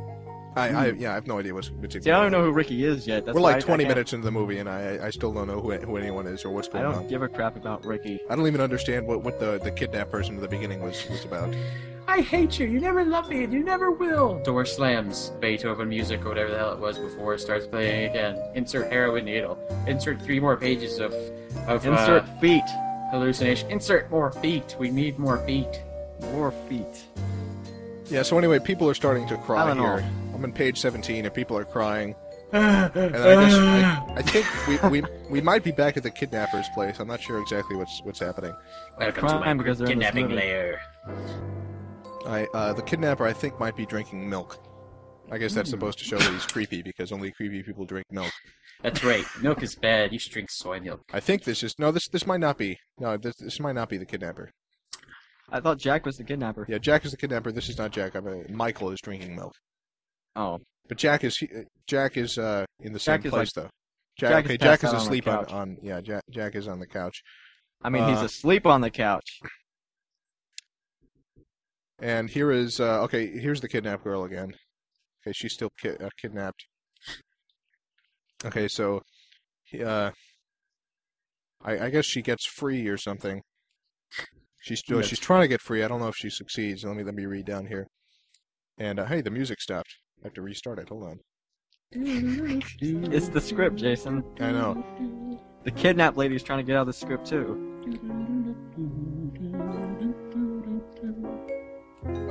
I, I yeah, I have no idea what's. what's See, I don't even know who Ricky is yet. That's We're why like I- 20 I can't- minutes into the movie, and I I still don't know who who anyone is or what's going on. I going don't on. give a crap about Ricky. I don't even understand what, what the, the kidnap person at the beginning was, was about. I hate you. You never loved me, and you never will. Door slams. Beethoven music or whatever the hell it was before starts playing again. Insert heroin needle. Insert three more pages of of Insert uh, feet. hallucination. Insert more feet. We need more feet. More feet. Yeah. So anyway, people are starting to cry Tylenol. here. I'm on page 17, and people are crying. And I guess I, I think we, we we might be back at the kidnapper's place. I'm not sure exactly what's what's happening. Welcome to my because they're kidnapping movie. lair. I uh, the kidnapper I think might be drinking milk. I guess that's Hmm. supposed to show that he's creepy because only creepy people drink milk. That's right. Milk is bad. You should drink soy milk. I think this is no. This this might not be. No, this this might not be the kidnapper. I thought Jack was the kidnapper. Yeah, Jack is the kidnapper. This is not Jack. I mean, Michael is drinking milk. Oh. But Jack is he- Jack is uh, in the same Jack is, place though. Jack, Jack is okay, Jack passed is out on the asleep on, on yeah. Jack Jack is on the couch. I mean, he's Uh, asleep on the couch. And here is uh, okay. Here's the kidnapped girl again. Okay, she's still ki- uh, kidnapped. Okay, so uh, I, I guess she gets free or something. She's oh, Yes. she's trying to get free. I don't know if she succeeds. Let me let me read down here. And uh, hey, the music stopped. I have to restart it. Hold on. It's the script, Jason. I know. The kidnapped lady's trying to get out of the script too.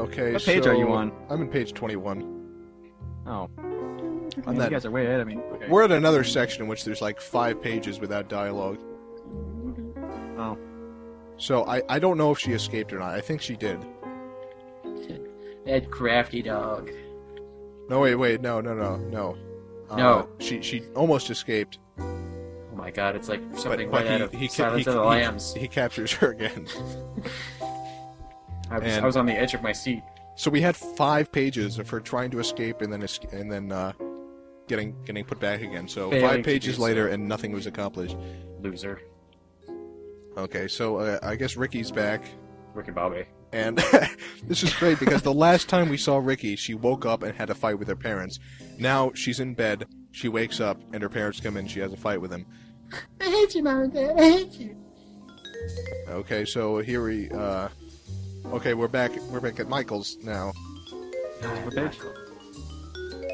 Okay. What page are you so on? I'm in page 21. Oh. On you guys are way ahead of me. Okay. We're at another section in which there's like five pages without dialogue. Oh. So I, I don't know if she escaped or not. I think she did. That crafty dog. No, wait, wait, no, no, no, no. Uh, No. She she almost escaped. Oh my god, it's like something but right out of he, he, Silence he, of the he- Lambs. He, captures her again. I was, and- I was on the edge of my seat. So we had five pages of her trying to escape and then and then uh, getting getting put back again. So Failing five pages do so. later and nothing was accomplished. Loser. Okay, so uh, I guess Ricky's back. Ricky Bobby. And this is great because the last time we saw Ricky, she woke up and had a fight with her parents. Now she's in bed, she wakes up, and her parents come in, she has a fight with them. I hate you, Mom and Dad. I hate you. Okay, so here we, uh, okay, we're back, we're back at Michael's now. What page?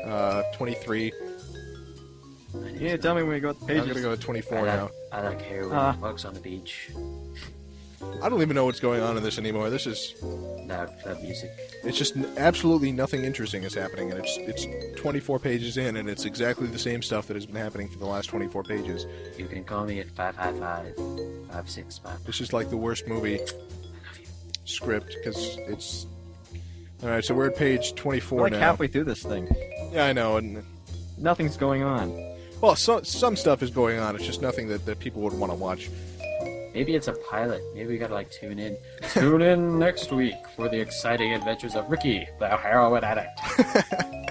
Uh, 23. Yeah, tell me when we go with the I'm pages. gonna go to 24 I now. like, I like heroin. Uh. Bugs on the beach. I don't even know what's going on in this anymore. This is, That, that music. it's just n- absolutely nothing interesting is happening, and it's, it's 24 pages in, and it's exactly the same stuff that has been happening for the last 24 pages. You can call me at 555 565. This is like the worst movie script because it's. All right, so we're at page We're 24 like now. halfway through this thing. Yeah, I know, and Nothing's going on. well, so, some stuff is going on. It's just nothing that, that people would want to watch. Maybe it's a pilot. Maybe we gotta like tune in. tune in next week for the exciting adventures of Ricky, the heroin addict.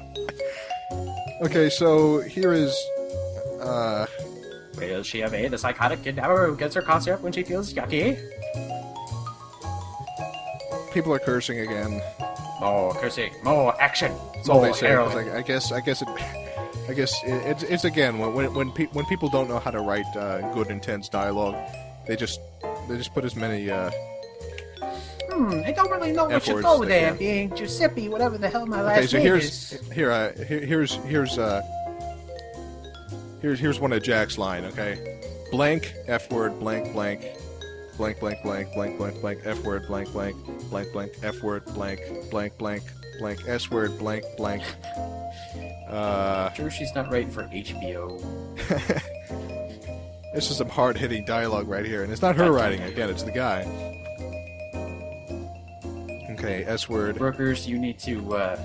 Okay, so here is. Uh, Will she obey the psychotic kidnapper who gets her syrup when she feels yucky? People are cursing again. More cursing, more action, That's all they say. 'cause heroin. I, I guess. I guess it. I guess it, it's it's again when when when, pe- when people don't know how to write uh, good intense dialogue, they just they just put as many. Uh, Hmm, I don't really know what you words go that there, can- being Giuseppe, whatever the hell my last okay, so name here's is. here. Uh, here here's here's here's uh. Here's here's one of Jack's line. Okay, blank F word blank blank. Blank blank blank blank blank blank F word blank blank blank blank F word blank blank blank blank S word blank blank. Uh, Sure, she's not right for HBO. this is some hard hitting dialogue right here, and it's not her writing again; it's the guy. Okay, S word. Brookers, you need to, uh,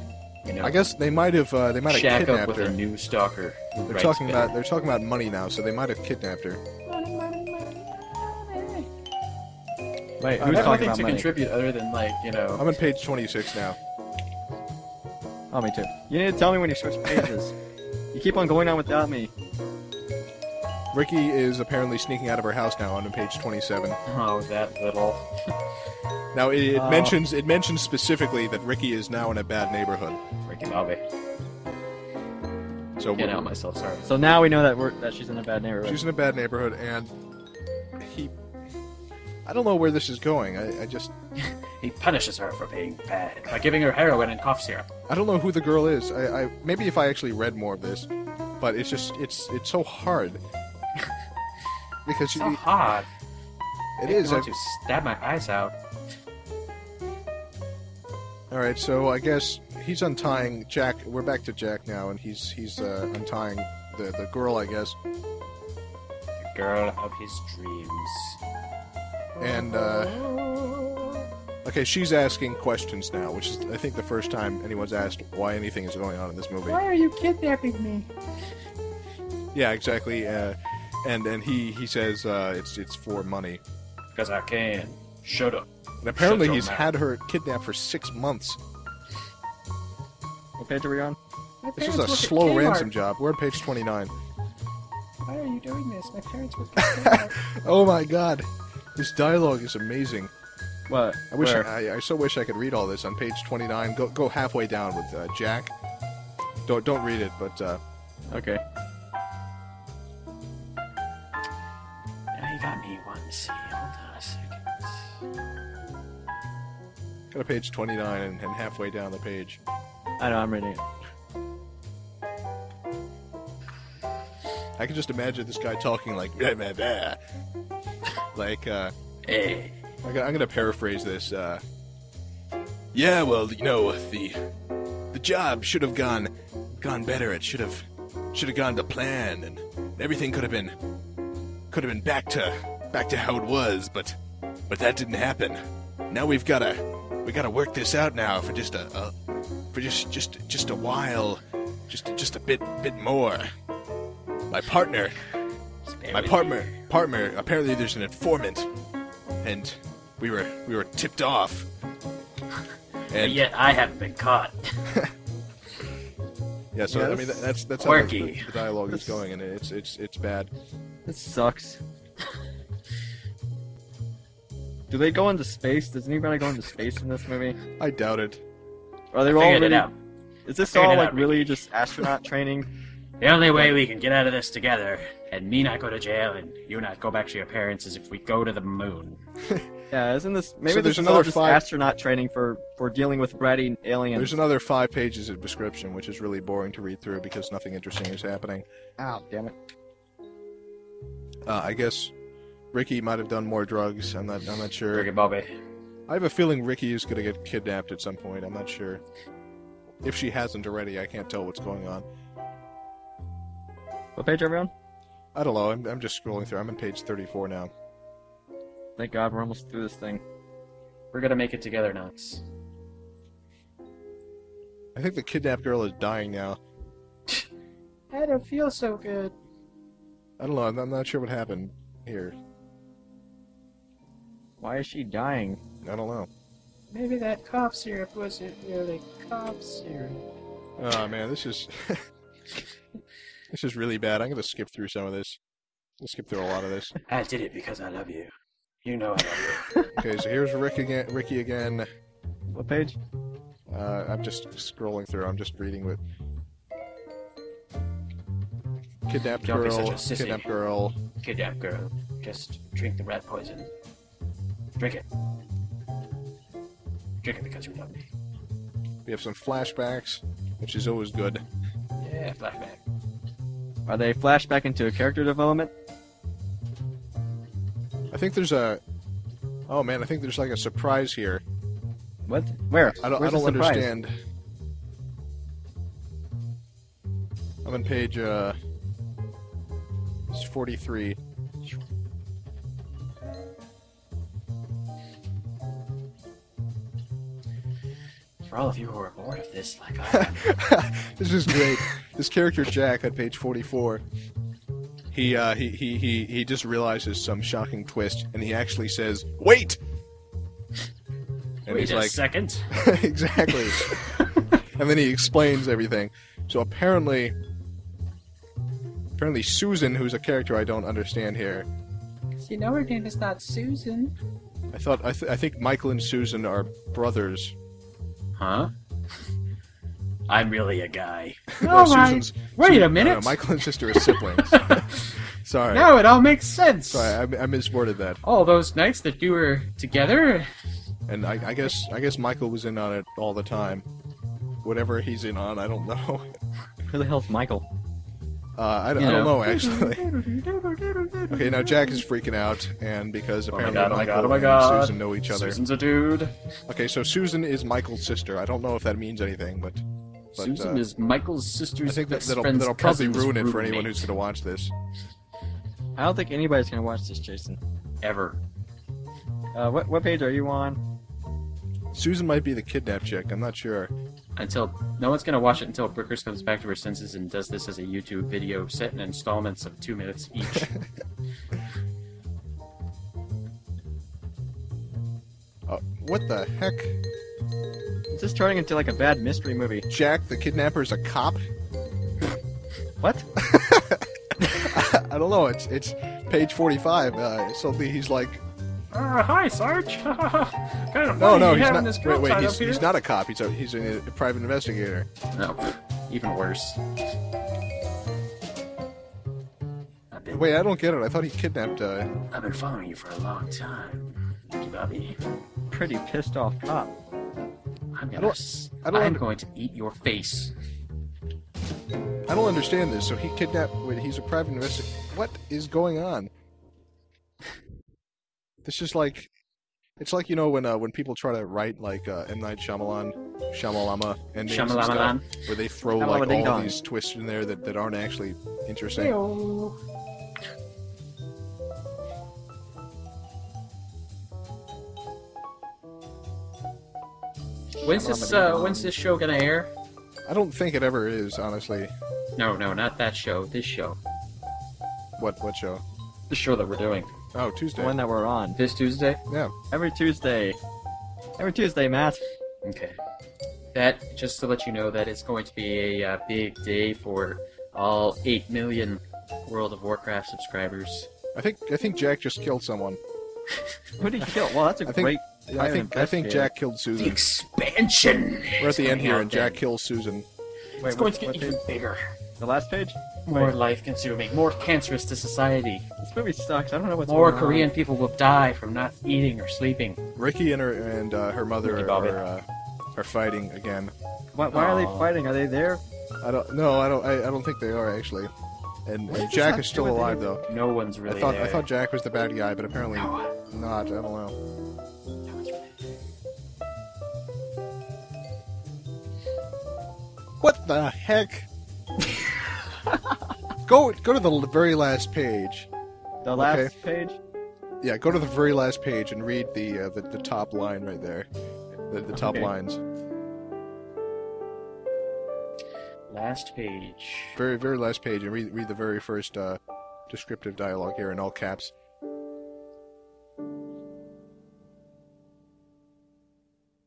you know, I guess they might have uh, they might have shack up with her. a new stalker. They're talking better. about they're talking about money now, so they might have kidnapped her. Wait, who's I have talking nothing about to money? contribute other than like you know. I'm on page 26 now. Oh, me too. You need to tell me when you switch pages. you keep on going on without me. Ricky is apparently sneaking out of her house now on page 27. Oh, that little. Now it, it Oh. mentions it mentions specifically that Ricky is now in a bad neighborhood. Ricky Bobby. So Get we're- out myself. Sorry. So now we know that we're that she's in a bad neighborhood. she's in a bad neighborhood, and he. I don't know where this is going. I, I just He punishes her for being bad by giving her heroin and cough syrup. I don't know who the girl is. I, I maybe if I actually read more of this, but it's just it's it's so hard because So you, hard. it is. I, want to stab my eyes out. all right, so I guess he's untying Jack. We're back to Jack now, and he's he's uh, untying the the girl, I guess. The girl of his dreams. And uh, okay, she's asking questions now, which is I think the first time anyone's asked why anything is going on in this movie. Why are you kidnapping me? Yeah, exactly. Uh, and and he he says uh, it's it's for money. Because I can. Shut up. And apparently Shut he's had her kidnapped for six months. What page are we on? My This is a slow ransom job. We're on page 29. Why are you doing this? My parents work at Oh my god. This dialogue is amazing. What? I wish Where? I, I so wish I could read all this on page 29. Go go halfway down with uh, Jack. Don't don't read it, but uh, Okay. Now you got me wanting to see. Hold on a second. go to page 29 and, and halfway down the page. I know. I'm reading it. I can just imagine this guy talking like blah, blah, blah. like uh, Hey. I'm gonna, I'm gonna paraphrase this. Uh, yeah, well, you know, the the job should have gone gone better. It should have should have gone to plan, and everything could have been could have been back to back to how it was. But but that didn't happen. Now we've gotta we gotta work this out now for just a, a for just just just a while, just just a bit bit more. My partner my partner partner apparently there's an informant and we were we were tipped off But and yet I haven't been caught. yeah so Yeah, i mean this- that's that's how the, the dialogue is going and it's it's it's bad This sucks. Do they go into space? Does anybody go into space in this movie? i doubt it are they I all figured really? it out. Is this all like really just astronaut training? The only way we can get out of this together, and me not go to jail, and you not go back to your parents, is if we go to the moon. Yeah, isn't this maybe So this there's is all another just five- astronaut training for for dealing with bratty aliens? there's another five pages of description which is really boring to read through because nothing interesting is happening Ow, damn it! uh, i guess ricky might have done more drugs i'm not i'm not sure Ricky Bobby. i have a feeling ricky is going to get kidnapped at some point i'm not sure if she hasn't already i can't tell what's going on What page are we on? I don't know. I'm, I'm just scrolling through. I'm on page 34 now. Thank God we're almost through this thing. We're gonna make it together, Knox. I think the kidnapped girl is dying now. I don't feel so good. I don't know. I'm, I'm not sure what happened here. Why is she dying? I don't know. Maybe that cough syrup wasn't really cough syrup. Oh man, this is this is really bad. I'm gonna skip through some of this. I'll skip through a lot of this. I did it because I love you. You know I love you. Okay, so here's Rick again. Ricky again. What page? Uh, I'm just scrolling through. I'm just reading with kidnapped Don't be girl. such a sissy. Kidnapped girl. Kidnap girl. Just drink the rat poison. Drink it. Drink it because you love me. We have some flashbacks, which is always good. Yeah, flashback. Are they flashback into a character development? I think there's a. Oh man, I think there's like a surprise here. What? Where? I don't. Where's I don't understand. I'm on page. Uh, it's 43. For all of you who are bored of this, like I am, this is great. this character Jack on page 44. He, uh, he he he he just realizes some shocking twist, and he actually says, "Wait!" And wait he's a like, second. exactly. and then he explains everything. So apparently, apparently Susan, who's a character I don't understand here. You know her name is not Susan. I thought I, th- I think Michael and Susan are brothers. Huh? I'm really a guy. No, All right. Susan's. Wait Su- a minute. no, Michael and sister are siblings. Sorry. Now it all makes sense. Sorry, I, I misworded that. All those nights that you were together, And I, I guess I guess Michael was in on it all the time. Whatever he's in on, I don't know. Who the hell's Michael? Uh, I, don't- I don't know. know actually. Okay, now Jack is freaking out, and because Oh my apparently God, oh my Michael God, oh my and God. Susan know each other. Susan's a dude. Okay, so Susan is Michael's sister. I don't know if that means anything, but, but Susan uh, is Michael's sister's I think that, best that'll, friend's that'll probably ruin it for anyone who's going to watch this. I don't think anybody's gonna watch this, Jason. ever. Uh, what what page are you on? Susan might be the kidnapped chick. I'm not sure. Until no one's gonna watch it until Brookers comes back to her senses and does this as a YouTube video set in installments of two minutes each. Uh, what the heck? This is this turning into like a bad mystery movie? Jack, the kidnapper, is a cop? What? I don't know. It's it's page 45. Uh, suddenly he's like, Uh, hi, Sarge. kind of no, no, he's not. this Wait, wait, he's, he's not a cop. He's a he's a, a private investigator. no, even worse. Wait, I don't get it. I thought he kidnapped. Uh, I've been following you for a long time, Bobby. Pretty pissed off cop. I'm gonna. don't- s- I don't I'm under- going to eat your face. I don't understand this. So he kidnapped. Wait, he's a private investigator. What is going on? This is like, it's like you know when uh, when people try to write like uh, M Night Shyamalan, Shyamalama endings and stuff, where they throw like all of these twists in there that, that aren't actually interesting. Hey-oh. When's this? Uh, when's this show gonna air? I don't think it ever is, honestly. No, no, not that show. This show. What what show? The show that we're doing Oh, Tuesday. The one that we're on. this Tuesday. Yeah. Every Tuesday. Every Tuesday, Matt. Okay. That just to let you know that it's going to be a uh, big day for all eight million World of Warcraft subscribers. I think I think Jack just killed someone. Who did he kill? Well, that's a I think- great. Yeah, I think I think Jack killed Susan. The expansion. We're at the end here, and Jack then. kills Susan. Wait, It's going what- to get even page? bigger, The last page. more Wait, life-consuming, more cancerous to society. This movie sucks. I don't know what's More going on. Korean people will die from not eating or sleeping. Ricky and her and uh, her mother are are, uh, are fighting again. Why, why are they Aw. fighting? Are they there? I don't no, I don't I, I don't think they are actually. And, What and does Jack have is still do with alive though. No one's really I thought there. I thought Jack was the bad guy, but apparently No. not. I don't know. What the heck? go go to the very last page. The last Okay. page. Yeah, go to the very last page and read the uh, the, the top line right there. The, the top Okay. lines. Last page. Very very last page and read read the very first uh, descriptive dialogue here in all caps.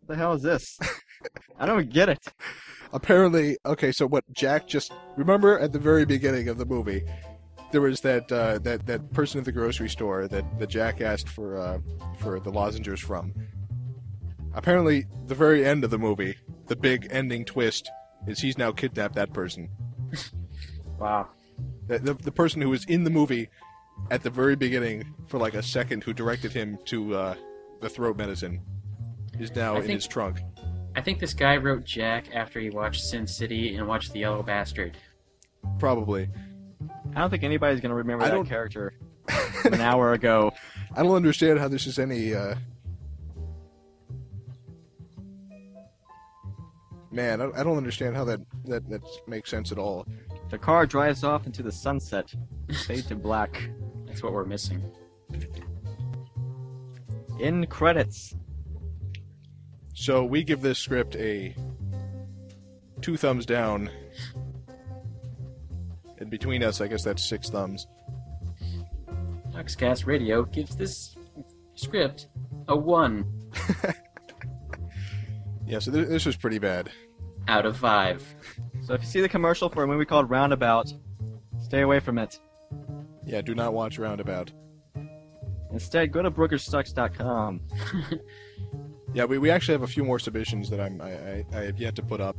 What the hell is this? I don't get it. apparently okay so what jack just remember at the very beginning of the movie there was that uh, that that person at the grocery store that, that jack asked for uh, for the lozenges from apparently the very end of the movie the big ending twist is he's now kidnapped that person Wow. the, the, the person who was in the movie at the very beginning for like a second who directed him to uh, the throat medicine is now I in think- his trunk. I think this guy wrote Jack after he watched Sin City and watched The Yellow Bastard. Probably. I don't think anybody's gonna remember I that don't- character an hour ago. I don't understand how this is any. Uh... Man, I, I don't understand how that, that that makes sense at all. The car drives off into the sunset. Fade to black. That's what we're missing. In credits. So we give this script a two thumbs down. And between us, I guess that's six thumbs. KnoxKast Radio gives this script a 1 Yeah, so th- this was pretty bad. out of 5. So if you see the commercial for a movie called Roundabout, stay away from it. Yeah, do not watch Roundabout. Instead, go to brookersucks.com. Yeah, we, we actually have a few more submissions that I'm I, I, I have yet to put up.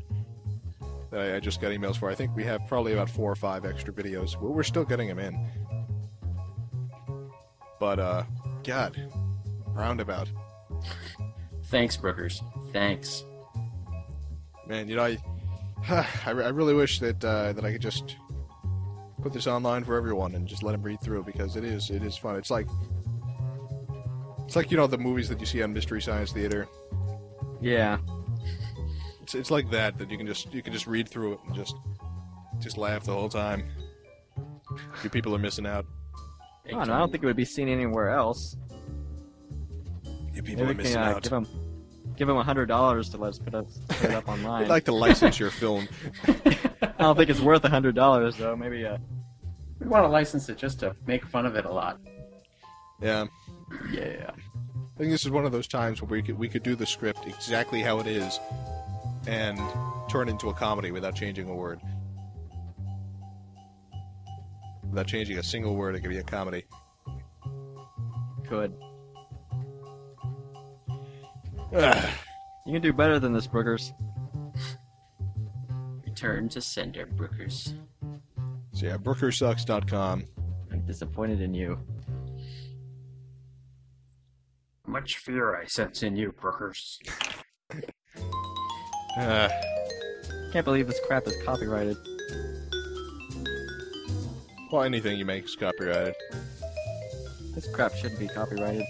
That I, I just got emails for. I think we have probably about four or five extra videos. Well, we're still getting them in. But uh, God, Roundabout. Thanks, Brookers. Thanks. Man, you know, I, I, I really wish that uh, that I could just put this online for everyone and just let them read through because it is it is fun. It's like it's like you know the movies that you see on Mystery Science Theater. Yeah. It's it's like that that you can just you can just read through it and just just laugh the whole time. You people are missing out. I don't, know, I don't think it would be seen anywhere else. You people Maybe are missing can uh, out. give him give him a hundred dollars to let us put, us, put it up online. I'd like to license your film. I don't think it's worth a hundred dollars though. Maybe uh, We want to license it just to make fun of it a lot. Yeah, yeah. I think this is one of those times where we could we could do the script exactly how it is, and turn it into a comedy without changing a word. Without changing a single word, it could be a comedy. Could. Ugh. You can do better than this, Brookers. Return to sender, Brookers. so yeah, brookersucks.com. I'm disappointed in you. Much fear I sense in you, Brookers. Uh, Can't believe this crap is copyrighted. well, anything you make is copyrighted. This crap shouldn't be copyrighted.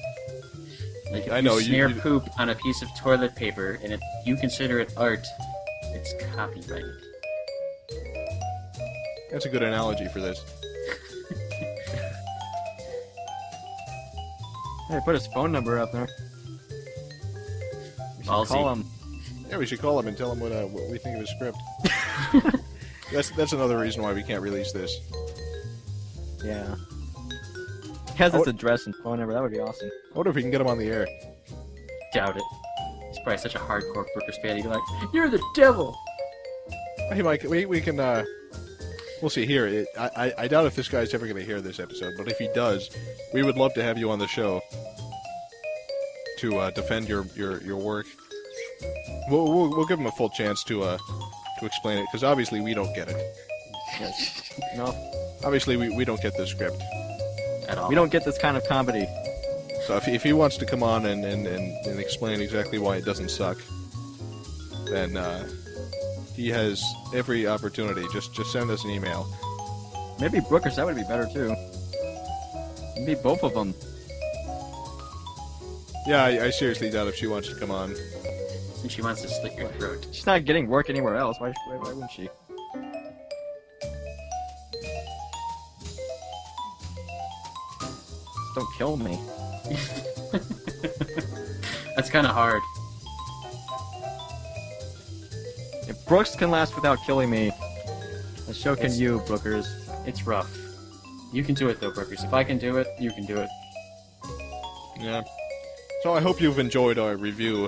Like if I you know, you- smear you- poop on a piece of toilet paper and if you consider it art, it's copyrighted. That's a good analogy for this. Hey, put his phone number up there. We should Ballsy. call him. Yeah, we should call him and tell him what, uh, what we think of his script. that's that's another reason why we can't release this. Yeah. He has his address and phone number. That would be awesome. I wonder if we can get him on the air. Doubt it. He's probably such a hardcore Brookers fan. He'd be like, "You're the devil." Hey, Mike, we, we can, uh, we'll see here. It, I, I, I doubt if this guy's ever going to hear this episode, but if he does, we would love to have you on the show to uh, defend your, your, your work. We'll, we'll, we'll give him a full chance to, uh, to explain it, because obviously we don't get it. Yes. No, Obviously, we, we don't get this script. At all. we don't get this kind of comedy. So if, he- if he wants to come on and, and, and, and explain exactly why it doesn't suck, then uh, he has every opportunity. Just just send us an email. Maybe Brookers, that would be better too. Maybe both of them. Yeah, I, I seriously doubt if she wants to come on. Since she wants to slit your throat. She's not getting work anywhere else. Why, why, why wouldn't she? Just don't kill me. That's kind of hard. Brooks can last without killing me, the show can It's- you, Brookers. It's rough. You can do it though, Brookers. If I can do it, you can do it. Yeah. So I hope you've enjoyed our review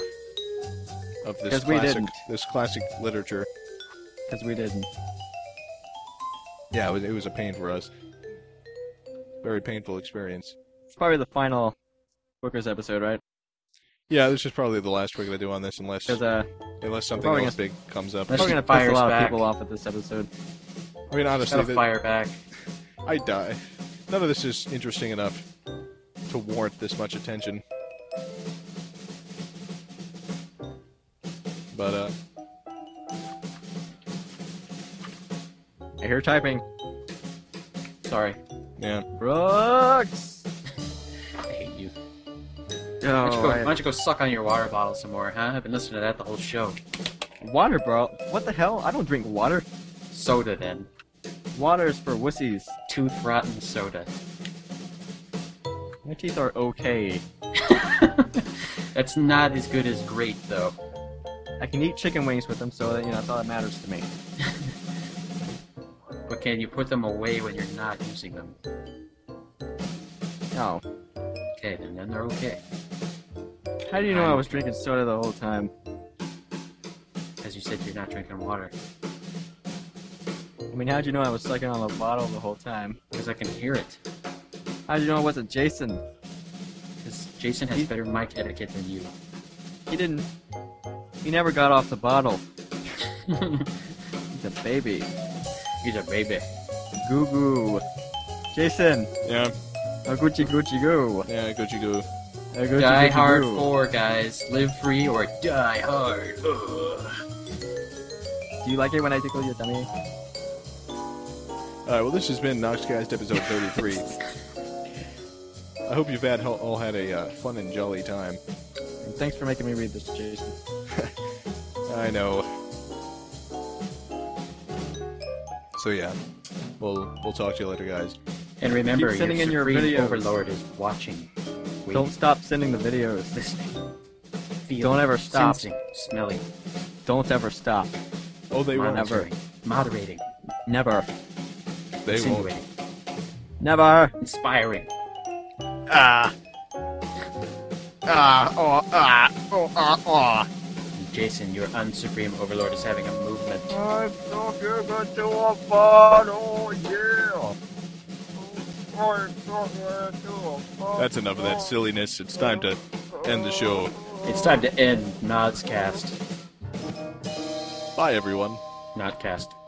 of this 'Cause we classic didn't. this classic literature. Because we didn't. Yeah, it was, it was a pain for us. Very painful experience. It's probably the final Brookers episode, right? Yeah, this is probably the last we're gonna do on this, unless uh, unless something else gonna- big comes up. that's probably gonna fire a lot back. of people off at this episode. I mean, honestly, Gotta the- fire back. I die. None of this is interesting enough to warrant this much attention. But uh, I hear typing. Sorry, yeah, Brooks. Why don't, you go, oh, why don't you go suck on your water bottle some more, huh? I've been listening to that the whole show. water, bro. What the hell? I don't drink water. Soda, then. Water's for wussies. Tooth rotten soda. My teeth are okay. That's not as good as great, though. I can eat chicken wings with them, so that, you know that's all that matters to me. But can you put them away when you're not using them? No. Okay, then, then they're okay. How do you know I was drinking soda the whole time? As you said, you're not drinking water. I mean, how'd you know I was sucking on the bottle the whole time? Because I can hear it. How'd you know it wasn't Jason? Because Jason has He- better mic etiquette than you. He didn't. He never got off the bottle. He's a baby. He's a baby. Goo goo. Jason. Yeah, A Gucci Gucci goo. yeah, Gucci Goo. A Gucci Die Gucci Hard goo. 4, guys. Live free or die hard. Ugh. Do you like it when I tickle your tummy? Alright, well, this has been KnoxKast episode 33. I hope you've had all had a uh, fun and jolly time. And thanks for making me read this, Jason. I know. So yeah, we'll we'll talk to you later, guys. And remember, Keep sending your in your supreme videos. overlord is watching. Wait, Don't stop sending the videos. listening. Feeling, Don't ever stop. Sensing, smelling, Don't ever stop. Oh, they won't. Never. moderating, Never. They won't. insinuating, Never. inspiring. Ah. Ah. Oh. Ah. Oh. Ah. Ah. Jason, your unsupreme overlord is having a movement. I'm talking to a bottle, yeah. That's enough of that silliness. It's time to end the show. It's time to end KnoxKast. Bye, everyone. KnoxKast.